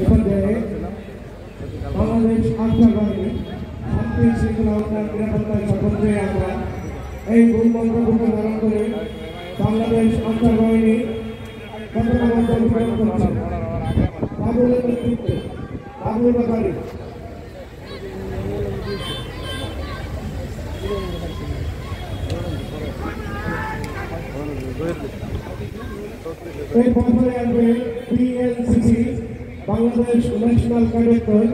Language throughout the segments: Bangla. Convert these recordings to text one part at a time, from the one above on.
পর্যায়ে বাংলাদেশ বাহিনী শান্তি শৃঙ্খলা উন্নয়ন নিরাপত্তায় সর্বত্রই আমরা এই মূল মন্ত্রগুলো ধারণ করে বাংলাদেশ আনসার বাহিনী পতাকা বন্ধন পালন করছে। বাবুলের নেতৃত্বে, বাবুল বাকারি এই বছরে আসবে BNCC Bangladesh national cadet corps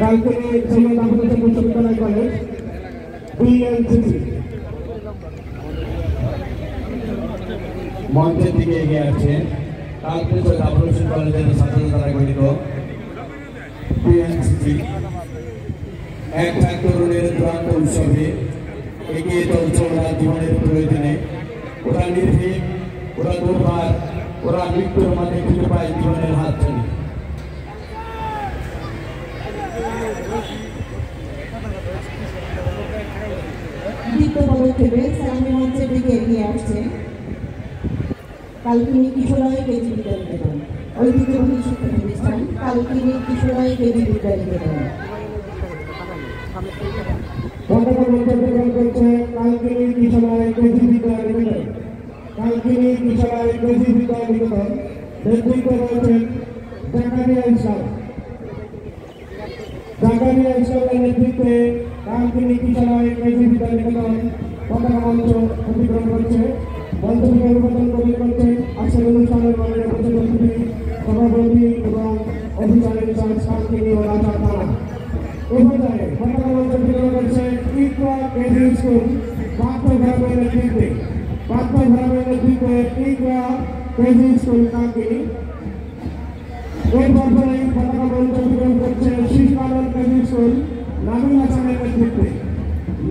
Kalkini Syed Abul Hasan বিশ্ববিদ্যালয় কলেজ বিএনসিসি মঞ্চের দিকে এগিয়ে আসছে কালকে এক এক উৎসবে এগিয়ে ওরা জীবনের প্রয়োজনে ওরা নির্ভীক, ওরা দুর্বার ওরা মৃত্যুর মাঝে খুঁজে পায় জীবনের হাত সামনে মঞ্চের দিকে এগিয়ে আসছে কালকিনি কিশোরায় কেজি বিদ্যালয় নিকেতন ঐতিহ্যবাহী শিক্ষা প্রতিষ্ঠান কালকিনি কিশোরায় কেজি বিদ্যালয় নিকেতন পতাকা মঞ্চগ্রহণ করছে কালকিনি কিশোরায় কেজি বিদ্যালয় কালকিনি কিশোরায় কেজি বিদ্যালয় নিকেতন নেতৃত্ব রয়েছেন জাকারিয়া ইসলাম জাকারিয়া ইসলামের নেতৃত্বে কালকিনি কিশোরায় কেজি বিদ্যালয় নিকেতন পতাকা মঞ্চ অতিক্রম করছে। মঞ্চ থেকে অভিবাদন গ্রহণ করছে আজকের অনুষ্ঠানের প্রধান অতিথি সভাপতি এবং অফিসার ইনচার্জ কালকিনি ও রাজা থানা এই পর্যায়ে পতাকা মঞ্চ অতিক্রম করছে ইকরা কেজি স্কুল পাত্র গ্রামের নেতৃত্বে। পাত্র গ্রামের নেতৃত্বে ইকরা কেজি স্কুল কালকিনি এর পর্যায়ে পতাকা মঞ্চ অতিক্রম করছে শিশু কেজি স্কুল নাবিল হাসানের নেতৃত্বে।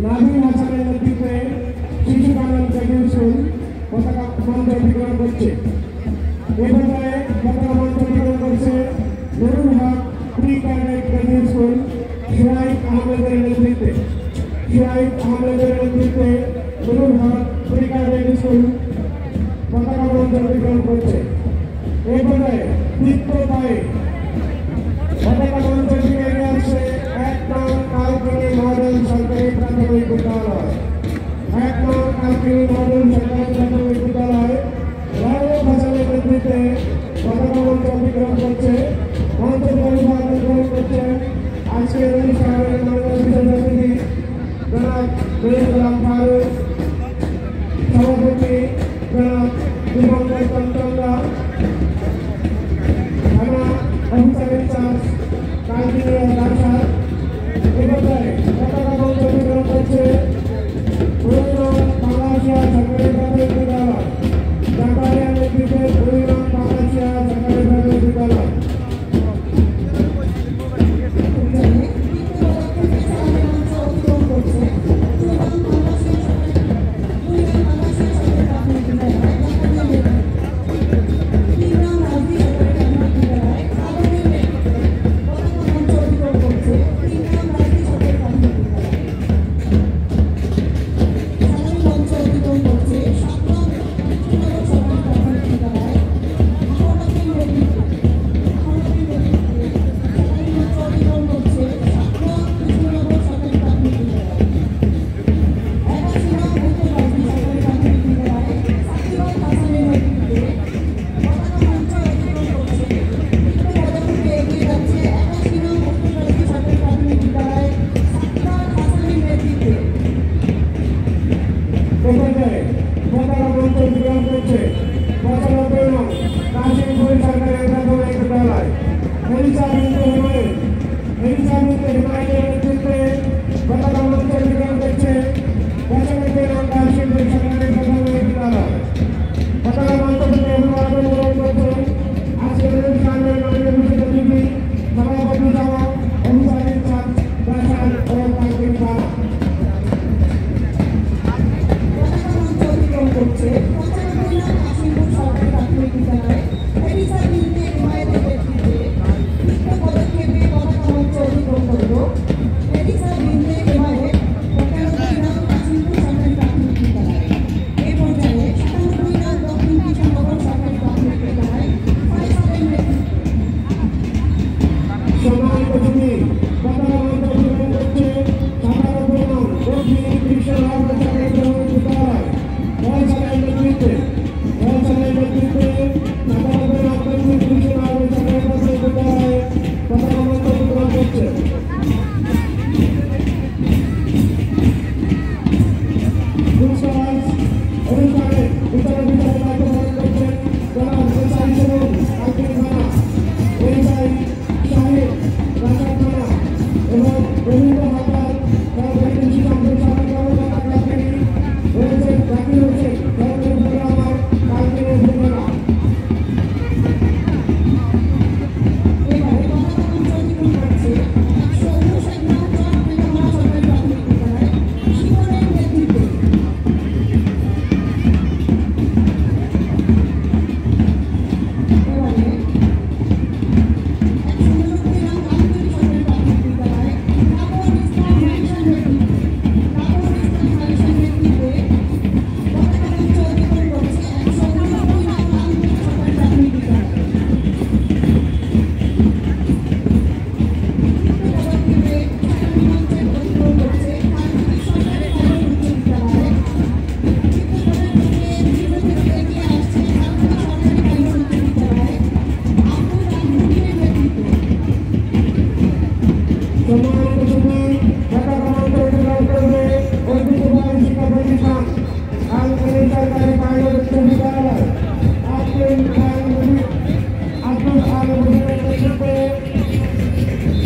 নাবিল হাসানের নেতৃত্বে শিশু কানন কেজি স্কুল পতাকা মঞ্চ অতিক্রম করছে। এ পর্যায়ে পতাকা মঞ্চ অতিক্রম করছে Nurul Haque pre cadet KG school Shuaib আহমেদের নেতৃত্বে। শুয়াইব আহমেদের নেতৃত্বে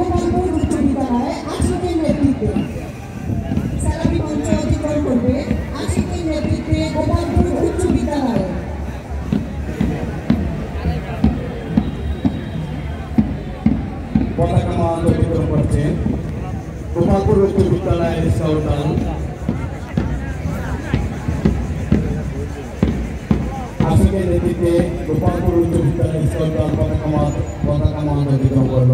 উননব্বই উচ্চ বিদ্যালয়ে আশিটির নেতৃত্বে সালামি মঞ্চ অতিক্রম করবে আশিটির নেতৃত্বে গোপালপুর উচ্চ বিদ্যালয়ে পতাকা মাছ অতিক্রম করল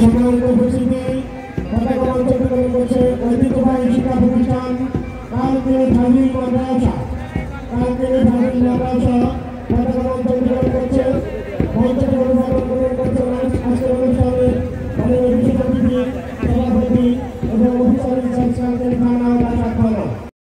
山本藤で